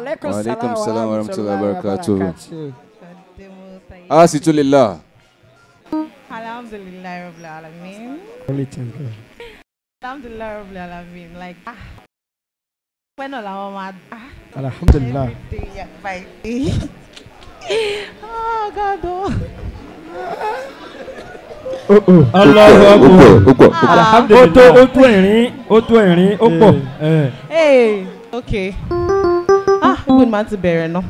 aleykum salaam wa rahmatulahi wa barakatuhu. asitulila. Alhamdulillah rabbil alamin. Alhamdulillah rabbil alamin like ah pẹ́ náà làwọn máa dá. alhamdulilayi. oh god Oh Allahu akbar. Alhamdulilayi. Ó tó ó tó ìrìn ó tó ìrìn ó pọ̀. Okay bó ni màá ti bẹ̀rẹ̀ náà.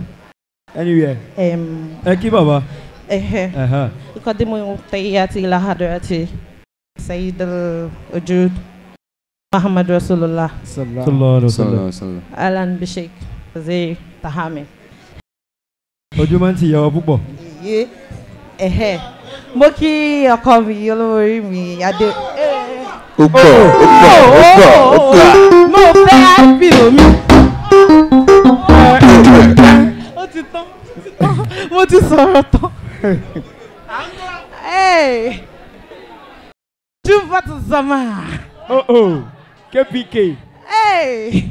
anywhere. ẹ um, eh, kí bàbá. أقدم تحياتي إلى حضرة Sayid الوجود محمد رسول الله صلى الله عليه Alan أهلا بشيك زي تهامي ojúmọ́ ń ti yẹ ọ púpọ̀. ẹ̀hẹ́ mo kí ọkọ mi olórí mi adé. ó gbọ́ ó gbọ́ ó gbọ́ ó gbọ́. mo fẹ́ bìrò mi. Hey! Tuva tazama. Oh oh. KPK. Hey!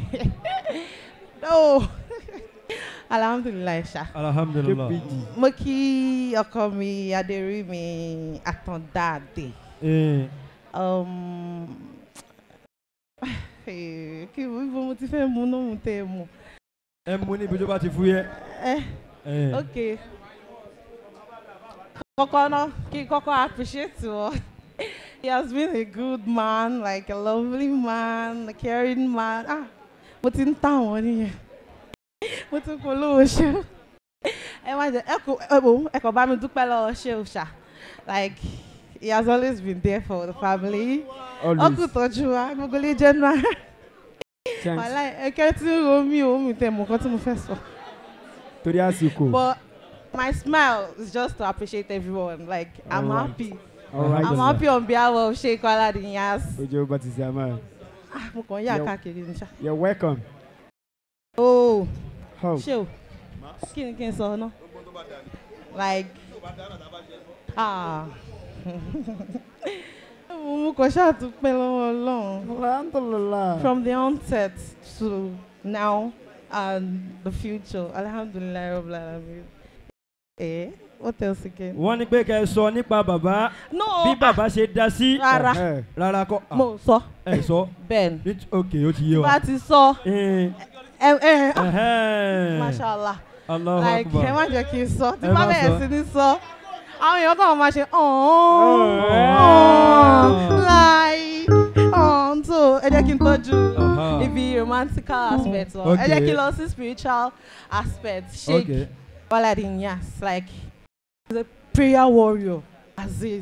no. Alhamdulillah, sa. alhamdulilayi. mo kí ọkọ mi Adérími Àtàndáàdé. Eh. Um, kí ibo mo ti fẹ́ mu náà mo tẹ́ ẹ mu. Eh. mu níbi tó bá ti fú yẹ. Eh. Eh. ok kọ́kọ́ náà kí n appreciate wọn. He has been a good man, like a lovely man, a caring man. Ah, mo in town tà wọ́n nìyẹn. Mo ti kò lówó ṣe. Ẹ má jẹ ẹ kò ẹ bò ẹ Like he has always been there for the family. Always. tọ́jú wa, gbogbo ilé jẹ́ nù ara. Wàhálà ẹ̀kẹ́ tí ń ro mi ò mi tẹ̀ mọ̀ kan my smile is just to appreciate everyone. Like All I'm right. happy. All right, I'm happy on behalf of Sheikh Aladinyas. Ojo Batizama. Ah, you're welcome. Oh. How? Ṣé o? Kí Like. Ah. Mo kàn ṣàtúpẹ́ lọ́wọ́ From the onset to now and the future. Alhamdulillah ẹ ó tẹ sí ké. wọ́n ní pé kẹ́ ẹ sọ nípa bàbá bí bàbá ṣe dá sí rárá rárá kọ́. Ah. mo sọ ẹ sọ Ben. ni ok ó ti yé wa. bá a ti sọ ẹ eh. eh, eh, ẹ mashallah like ẹ má jẹ́ kí n sọ tí bá bẹ̀rẹ̀ sí ní sọ àwọn èèyàn kan máa ṣe láì tó ẹ jẹ́ kí n tọ́jú ibi romantical aspect ẹ jẹ́ kí n lọ sí spiritual aspect shake. Okay. Baladinyas, like the prayer warrior, as it.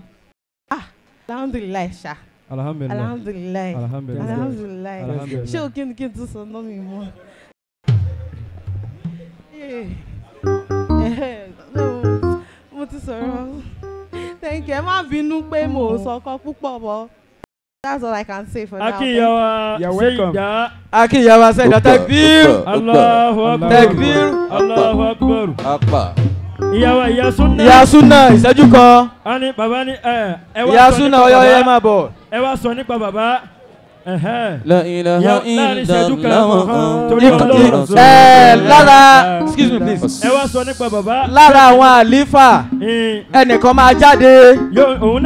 Ah, alhamdulillah, Sha. Alhamdulillah. Alhamdulillah. Alhamdulillah. Alhamdulillah. Alhamdulillah. Ṣé o kí ni kí n tún sọ náà mi mọ́? Mo ti sọ̀rọ̀. Thank you. Ẹ má bínú pé mo so púpọ̀ bọ́. That's all I can say for now. Akiyawa You're uh, welcome. Seyida. Akiyawa Seyida. Takbir. Allahu Akbar. Takbir. Allahu Akbar. Akbar. Ìyàwó Ìyàsúnà. Ìyàsúnà ìṣẹ́jú kan. A ní Ani ní eh, ẹ. Ìyàsúnà ọyọ ẹ máa bọ̀. Ẹ wá sọ nípa bàbá. La ilaha illallah. Ẹ eh, lára excuse me please. Ẹ wá sọ nípa bàbá. Lára àwọn àlífà ẹnìkan máa jáde.